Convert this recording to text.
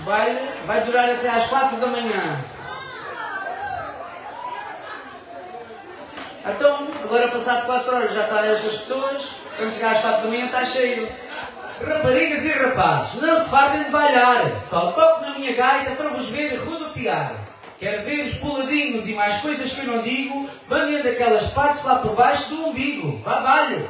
Baile vai durar até às quatro da manhã. Então, agora passado quatro horas já estão estas pessoas, quando chegar às quatro da manhã está cheio. Raparigas e rapazes, não se fartem de bailar, só toco na minha gaita para vos ver rodopiar. Quero ver os puladinhos e mais coisas que eu não digo, banhando aquelas partes lá por baixo do umbigo. Vá, balho!